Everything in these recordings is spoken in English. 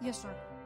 Yes, sir.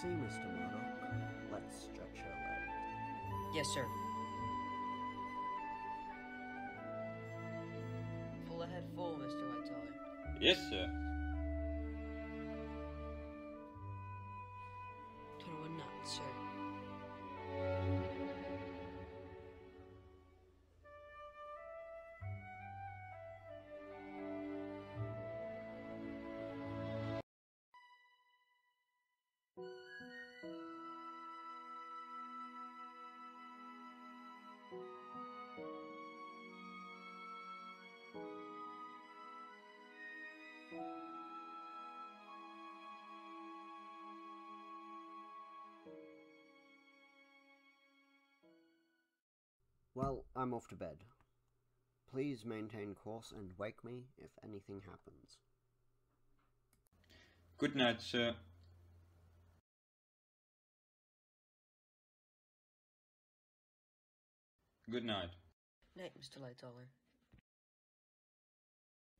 See Mr. Murdoch. Let's stretch her leg. Yes, sir. Full ahead full, Mr. Lightoller. Yes, sir. Well, I'm off to bed. Please maintain course and wake me if anything happens. Good night, sir. Good night. Night, Mr. Lightoller.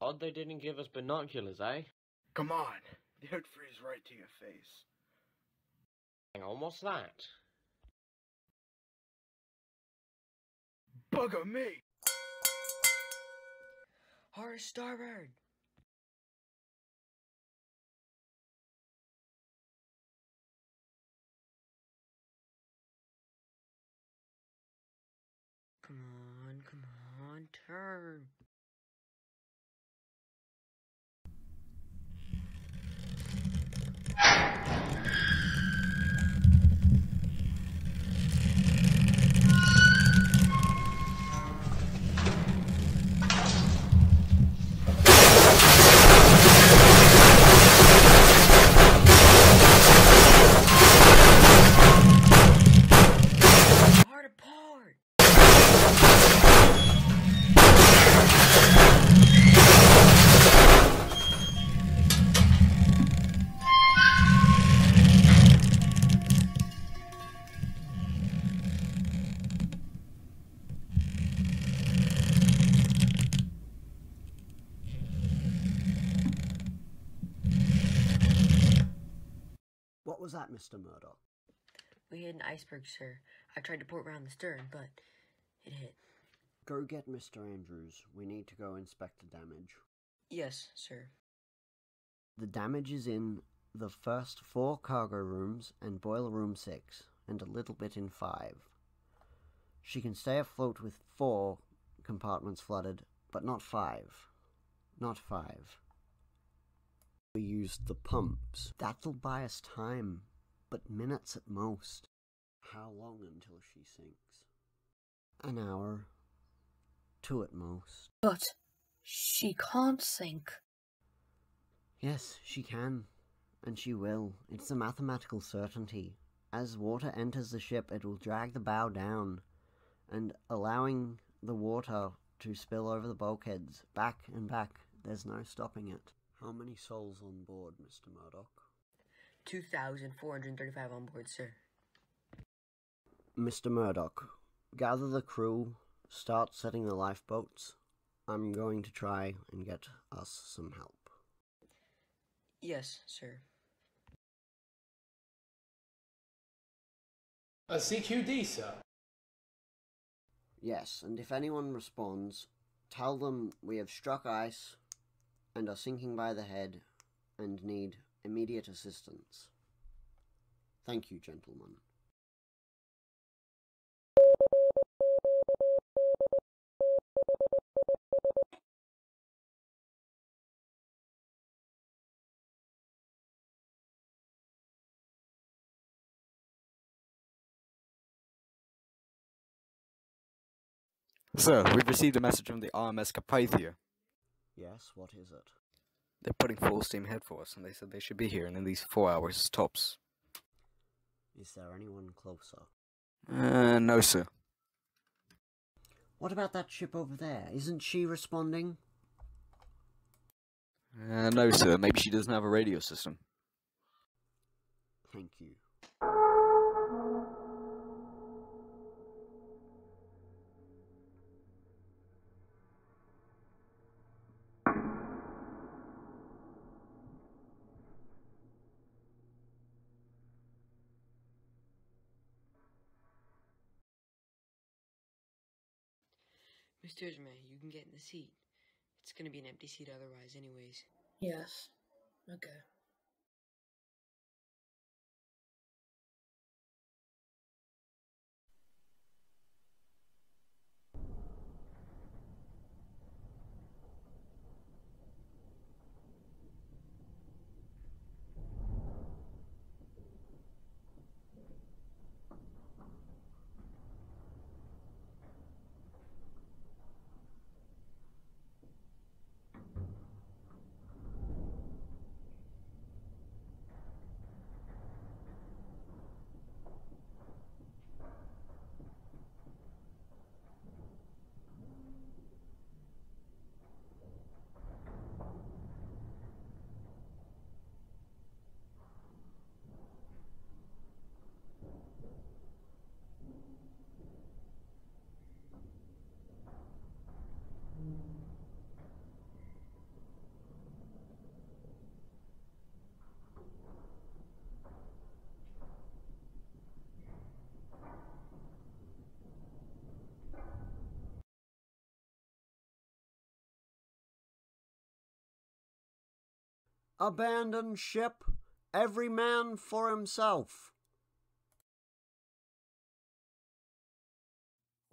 Odd they didn't give us binoculars, eh? Come on, they'd freeze right to your face. Hang on, what's that? Bugger me! Hard starboard! Come on, come on, turn. Was that, Mr. Murdoch? We hit an iceberg, sir. I tried to port round the stern, but it hit. Go get Mr. Andrews. We need to go inspect the damage. Yes, sir. The damage is in the first four cargo rooms and boiler room six, and a little bit in five. She can stay afloat with four compartments flooded, but not five. Not five. We used the pumps. That'll buy us time, but minutes at most. How long until she sinks? An hour. Two at most. But she can't sink. Yes, she can. And she will. It's a mathematical certainty. As water enters the ship, it will drag the bow down and allowing the water to spill over the bulkheads back and back. There's no stopping it. How many souls on board, Mr. Murdoch? 2,435 on board, sir. Mr. Murdoch, gather the crew, start setting the lifeboats. I'm going to try and get us some help. Yes, sir. A CQD, sir. Yes, and if anyone responds, tell them we have struck ice and are sinking by the head and need immediate assistance. Thank you, gentlemen. Sir, we've received a message from the RMS Carpathia. Yes, what is it? They're putting full steam ahead for us, and they said they should be here in at least four hours tops. Is there anyone closer? Uh, no, sir. What about that ship over there? Isn't she responding? Uh, no, sir. Maybe she doesn't have a radio system. Thank you. Mr. Ismay, you can get in the seat. It's gonna be an empty seat otherwise, anyways. Yes. Okay. Abandon ship, every man for himself.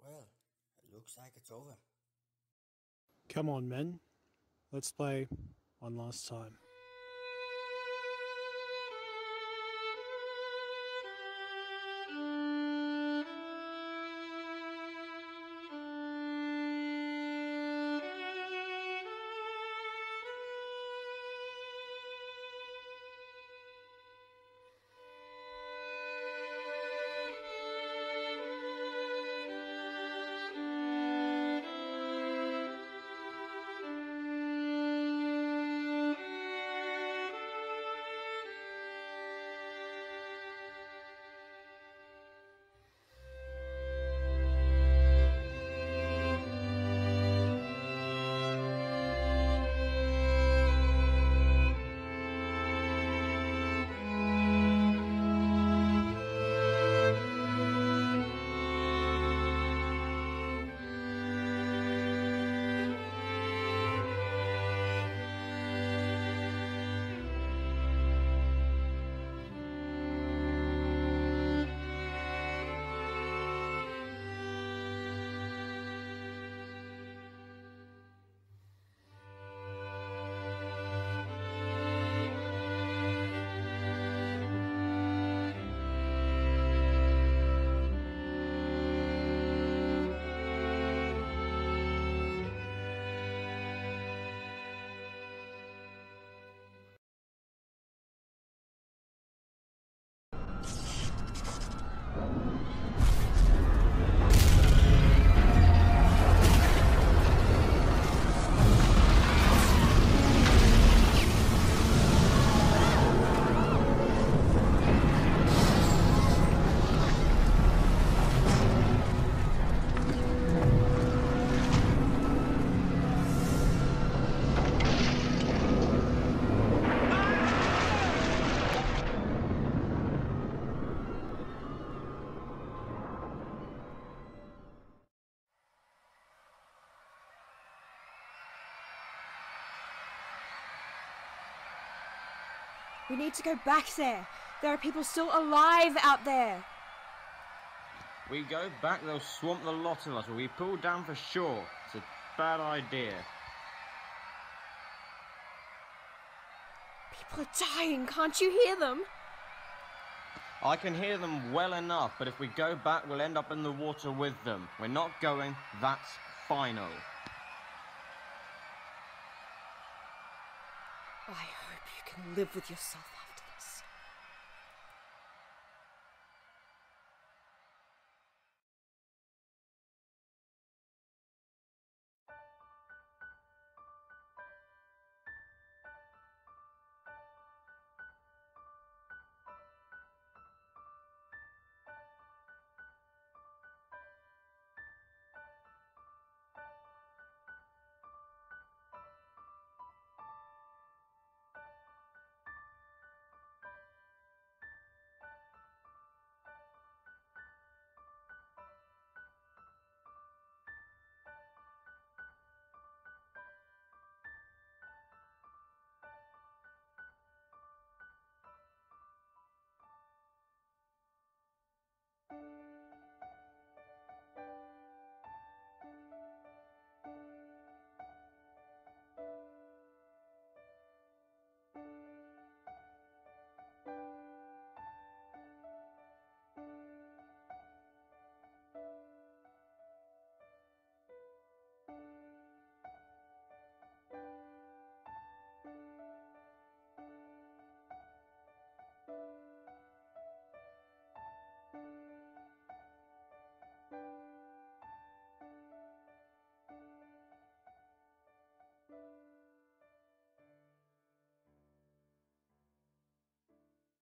Well, it looks like it's over. Come on, men. Let's play one last time. We need to go back there. There are people still alive out there. We go back, they'll swamp the lot of us. We'll be pulled down for sure. It's a bad idea. People are dying. Can't you hear them? I can hear them well enough, but if we go back, we'll end up in the water with them. We're not going, that's final. I hope you can live with yourself,